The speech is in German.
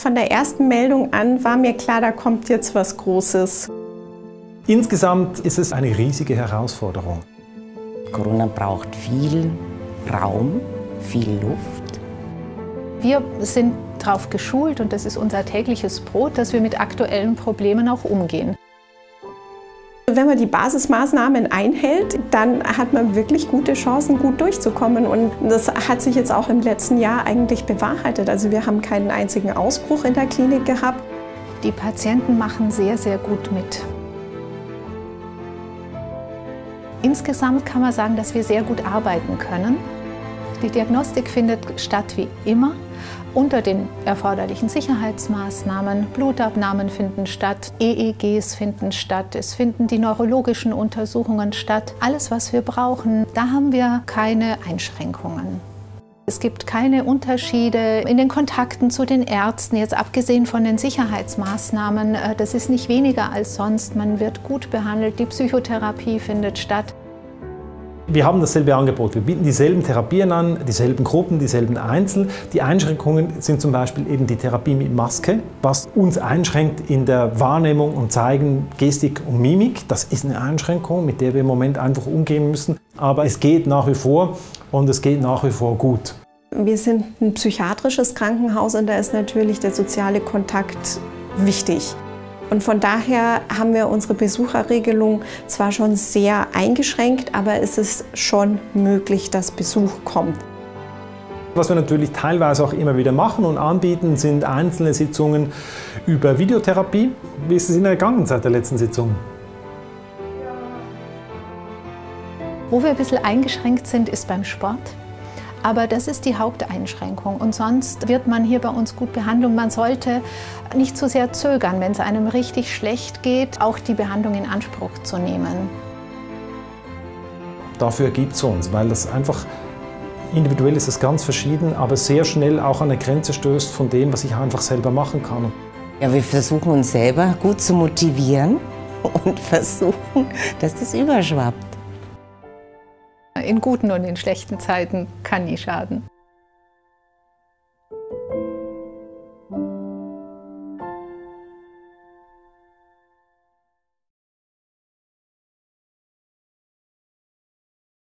Von der ersten Meldung an war mir klar, da kommt jetzt was Großes. Insgesamt ist es eine riesige Herausforderung. Corona braucht viel Raum, viel Luft. Wir sind darauf geschult und das ist unser tägliches Brot, dass wir mit aktuellen Problemen auch umgehen. Wenn man die Basismaßnahmen einhält, dann hat man wirklich gute Chancen, gut durchzukommen. Und das hat sich jetzt auch im letzten Jahr eigentlich bewahrheitet. Also wir haben keinen einzigen Ausbruch in der Klinik gehabt. Die Patienten machen sehr, sehr gut mit. Insgesamt kann man sagen, dass wir sehr gut arbeiten können. Die Diagnostik findet statt wie immer unter den erforderlichen Sicherheitsmaßnahmen. Blutabnahmen finden statt, EEGs finden statt, es finden die neurologischen Untersuchungen statt. Alles, was wir brauchen, da haben wir keine Einschränkungen. Es gibt keine Unterschiede in den Kontakten zu den Ärzten, jetzt abgesehen von den Sicherheitsmaßnahmen. Äh, das ist nicht weniger als sonst. Man wird gut behandelt, die Psychotherapie findet statt. Wir haben dasselbe Angebot. Wir bieten dieselben Therapien an, dieselben Gruppen, dieselben Einzel. Die Einschränkungen sind zum Beispiel eben die Therapie mit Maske, was uns einschränkt in der Wahrnehmung und Zeigen Gestik und Mimik. Das ist eine Einschränkung, mit der wir im Moment einfach umgehen müssen. Aber es geht nach wie vor und es geht nach wie vor gut. Wir sind ein psychiatrisches Krankenhaus und da ist natürlich der soziale Kontakt wichtig. Und von daher haben wir unsere Besucherregelung zwar schon sehr eingeschränkt, aber es ist schon möglich, dass Besuch kommt. Was wir natürlich teilweise auch immer wieder machen und anbieten, sind einzelne Sitzungen über Videotherapie. Wie ist es Ihnen ergangen seit der letzten Sitzung? Wo wir ein bisschen eingeschränkt sind, ist beim Sport. Aber das ist die Haupteinschränkung. Und sonst wird man hier bei uns gut behandelt. Man sollte nicht zu sehr zögern, wenn es einem richtig schlecht geht, auch die Behandlung in Anspruch zu nehmen. Dafür gibt es uns, weil das einfach individuell ist es ganz verschieden, aber sehr schnell auch an eine Grenze stößt von dem, was ich einfach selber machen kann. Ja, wir versuchen uns selber gut zu motivieren und versuchen, dass das überschwappt. In guten und in schlechten Zeiten kann nie schaden.